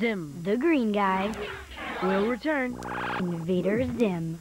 Zim. The green guy. Will return. Invader Zim.